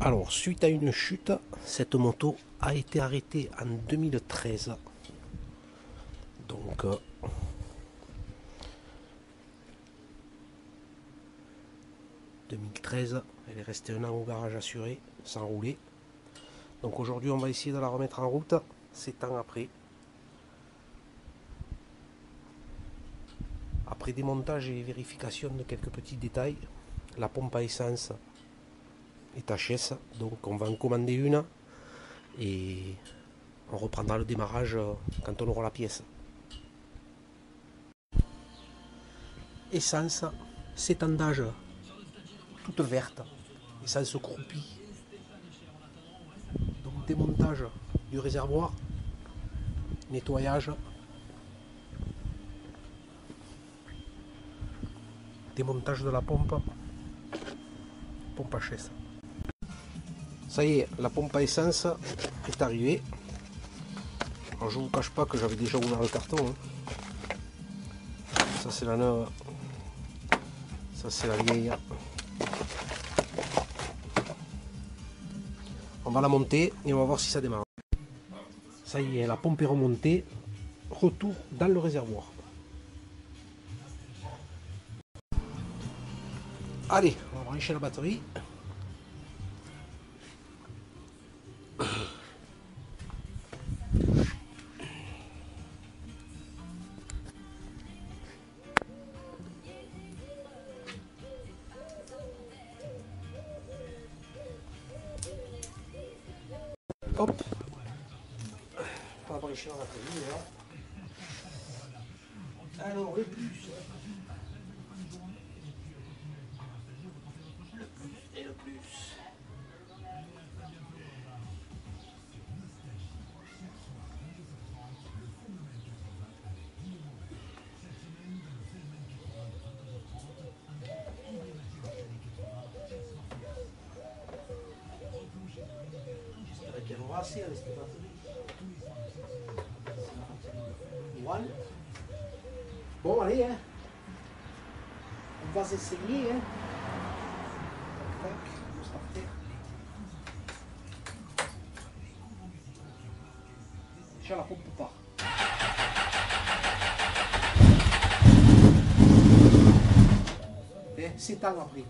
Alors, suite à une chute, cette moto a été arrêtée en 2013. Donc, euh, « 2013, elle est restée un an au garage assuré, sans rouler. Donc aujourd'hui, on va essayer de la remettre en route, c'est ans après. Après démontage et vérification de quelques petits détails, la pompe à essence est HS, donc on va en commander une et on reprendra le démarrage quand on aura la pièce. Essence, s'étendage toute verte, essence croupie. Donc démontage du réservoir, nettoyage, démontage de la pompe, pompe HS. Ça y est, la pompe à essence est arrivée. Alors je vous cache pas que j'avais déjà ouvert le carton. hein. Ça c'est la neuve. Ça c'est la vieille. On va la monter et on va voir si ça démarre. Ça y est, la pompe est remontée. Retour dans le réservoir. Allez, on va brancher la batterie. Hop. On va brancher la batterie là. Alors le plus. J'espère qu'elle aura assez avec cette batterie. One. Bon, allez, hein. On va essayer, hein. Tac, tac, on va starter. Déjà, la pompe part. Eh, c'est temps après,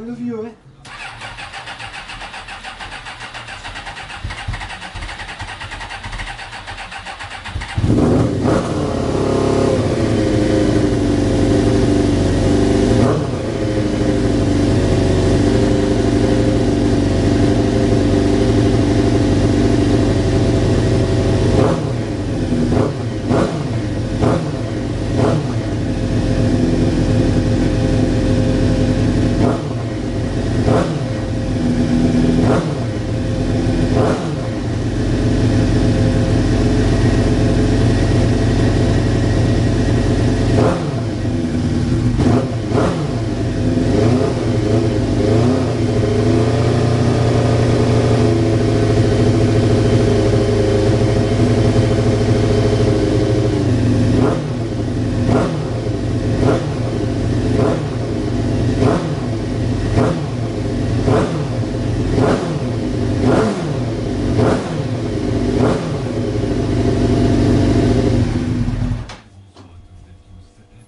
ça sent le vieux, hein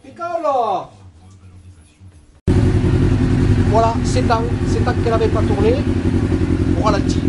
Impeccable Voilà, c'est temps, c'est qu'elle n'avait pas tourné. On ralentit.